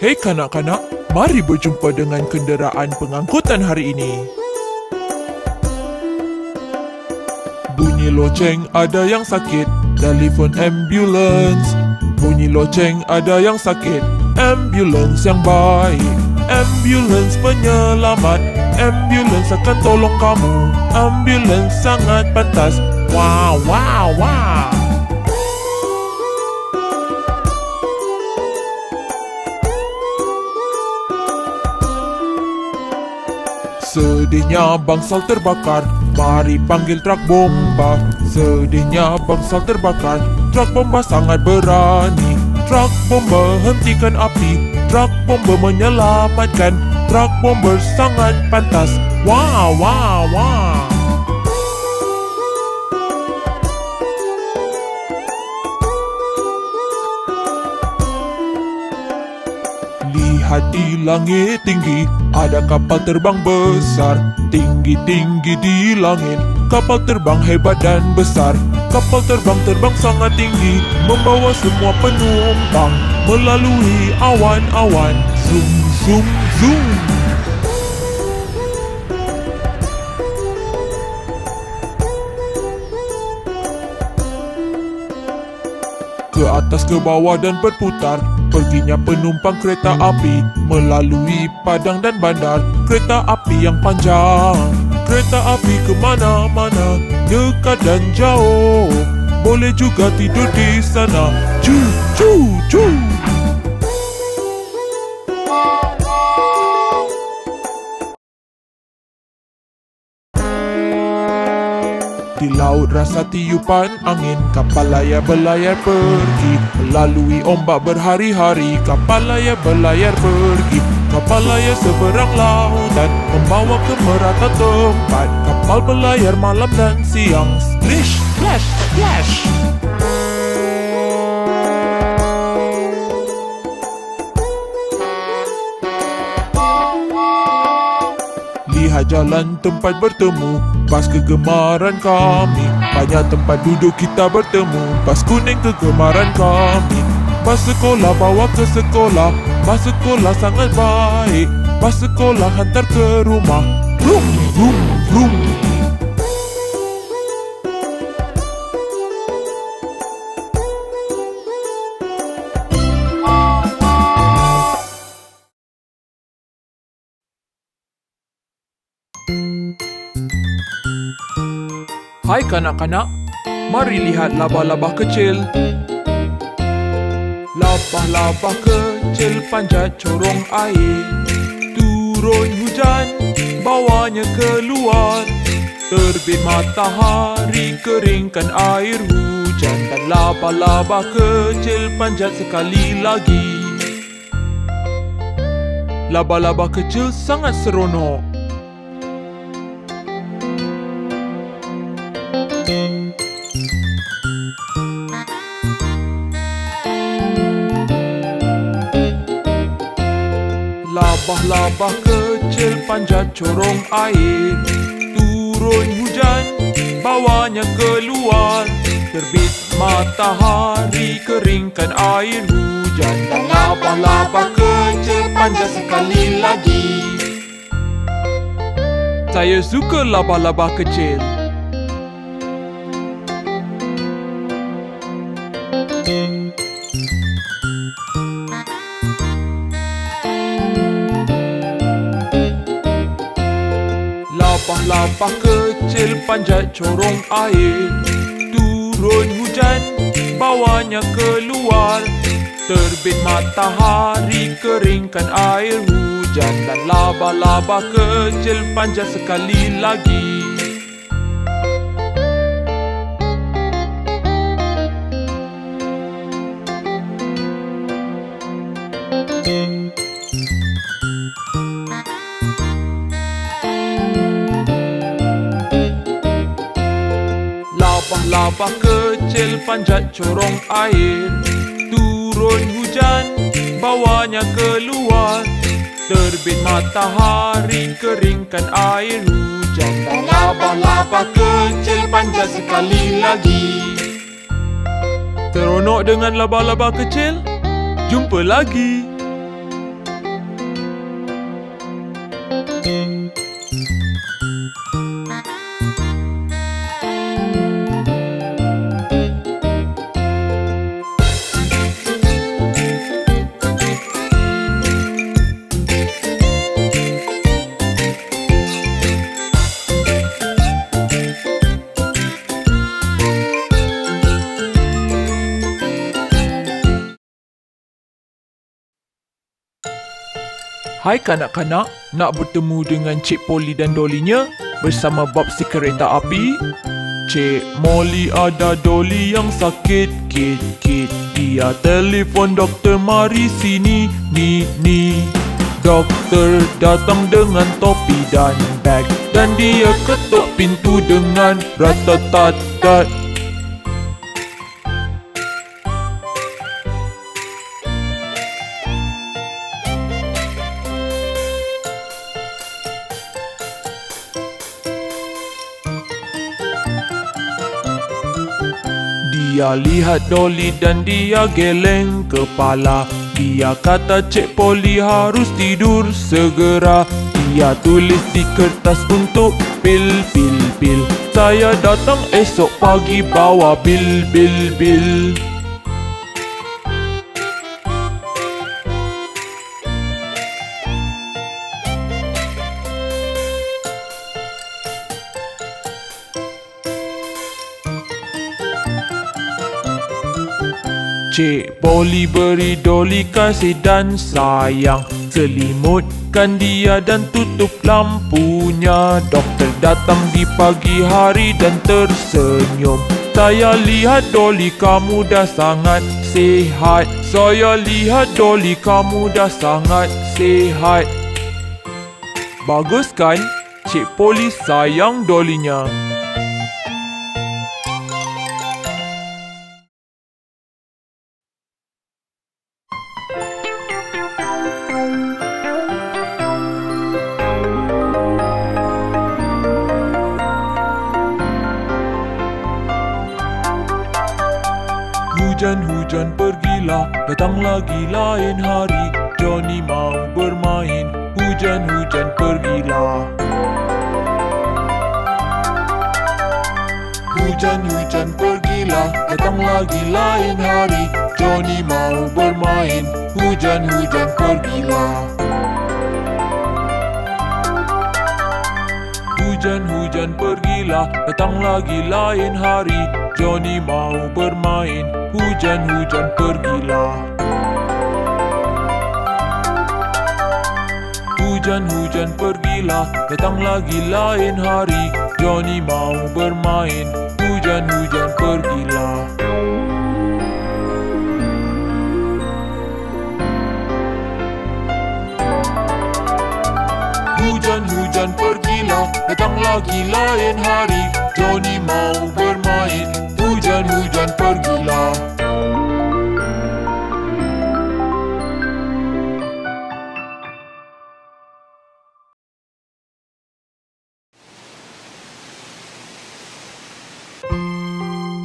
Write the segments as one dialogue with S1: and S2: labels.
S1: Hei kanak-kanak, mari berjumpa dengan kenderaan pengangkutan hari ini. Bunyi loceng ada yang sakit, telefon ambulans. Bunyi loceng ada yang sakit, ambulans yang baik. Ambulans penyelamat, ambulans akan tolong kamu. Ambulans sangat pantas. Wow, wow, wow. Sedihnya bangsal terbakar. Mari panggil truk bomba. Sedihnya bangsal terbakar. Truk bomba sangat berani. Truk bomba hentikan api. Truk bomba menyelamatkan. Truk bomba sangat pantas. Wow, wow, wow Lihat di langit tinggi. Ada kapal terbang besar Tinggi-tinggi di langit. Kapal terbang hebat dan besar. Kapal terbang-terbang sangat tinggi Membawa semua penumpang Melalui awan-awan. Zoom, zoom, zoom atas ke bawah dan berputar. Perginya penumpang kereta api Melalui padang dan bandar. Kereta api yang panjang. Kereta api ke mana-mana Dekat dan jauh. Boleh juga tidur di sana. Cu, cu, cu Di laut rasa tiupan angin. Kapal layar berlayar pergi Melalui ombak berhari-hari. Kapal layar berlayar pergi Kapal layar seberang lautan Membawa ke merata tempat. Kapal berlayar malam dan siang Splish, splash, splash Lihat jalan tempat bertemu Bas kegemaran kami. Banyak tempat duduk kita bertemu Bas kuning kegemaran kami. Bas sekolah bawa ke sekolah Bas sekolah sangat baik. Bas sekolah hantar ke rumah Hai kanak-kanak, mari lihat labah-labah kecil. Labah-labah kecil panjat corong air. Turun hujan, bawanya keluar. Terbit matahari, keringkan air hujan. Dan labah-labah kecil panjat sekali lagi. Labah-labah kecil sangat seronok. Labah-labah kecil panjat corong air. Turun hujan, bawanya keluar. Terbit matahari, keringkan air hujan. Dan labah-labah kecil panjat sekali lagi. Saya suka labah-labah kecil Labah kecil panjat corong air Turun hujan, bawanya keluar. Terbit matahari, keringkan air hujan. Dan labah-labah kecil panjat sekali lagi Labah kecil panjat corong air Turun hujan, bawanya keluar Terbit matahari, keringkan air hujan Dan labah-labah kecil panjat sekali lagi Seronok dengan labah-labah kecil? Jumpa lagi! Hai kanak-kanak, nak bertemu dengan Cik Polly dan Dolinya bersama Bob si kereta api? Cik Molly ada Dolly yang sakit, kit, kit. Dia telefon doktor mari sini, ni, ni. Doktor datang dengan topi dan bag Dan dia ketuk pintu dengan ratatat-tat Dia lihat Dolly dan dia geleng kepala. Dia kata Cik Polly harus tidur segera. Dia tulis di kertas untuk pil pil pil Saya datang esok pagi bawa bil bil bil Cik Polly beri Dolly kasih dan sayang. Selimutkan dia dan tutup lampunya. Doktor datang di pagi hari dan tersenyum. Saya lihat Dolly kamu dah sangat sihat. Saya lihat Dolly kamu dah sangat sihat. Bagus kan? Cik Polly sayang Dollynya. Hujan-hujan pergilah, datang lagi lain hari Johnny mau bermain, hujan-hujan pergilah Hujan-hujan pergilah, datang lagi lain hari Johnny mau bermain, hujan-hujan pergilah Hujan-hujan pergilah, datang lagi lain hari. Johnny mau bermain, hujan-hujan pergilah. Hujan-hujan pergilah, datang lagi lain hari. Johnny mau bermain, hujan-hujan pergilah lagi lain hari Johnny mau bermain, hujan-hujan pergilah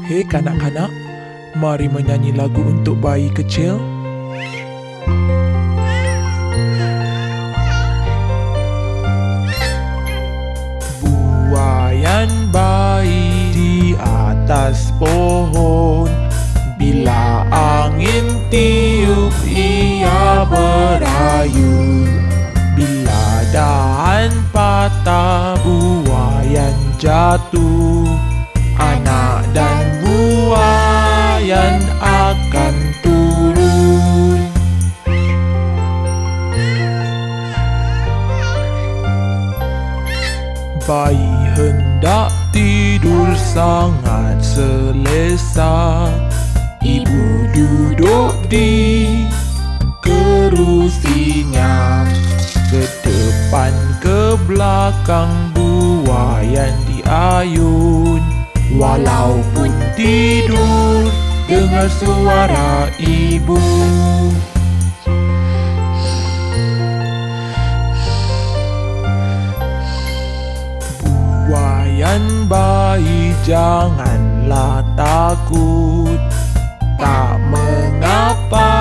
S1: Hei kanak-kanak, mari menyanyi lagu untuk bayi kecil. Atas pohon. Bila angin tiup ia berayun Bila dahan patah buayan jatuh selesa Ibu duduk di kerusinya. Ke depan ke belakang buayan diayun Walaupun tidur dengar suara ibu. Buayan bayi janganlah takut Tak mengapa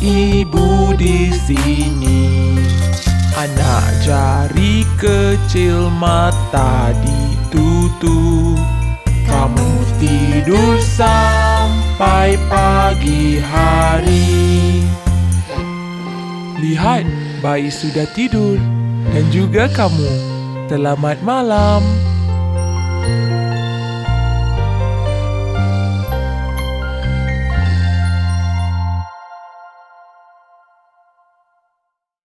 S1: ibu di sini Anak jari kecil mata ditutup Kamu tidur sampai pagi hari Lihat, bayi sudah tidur dan juga kamu. Selamat malam.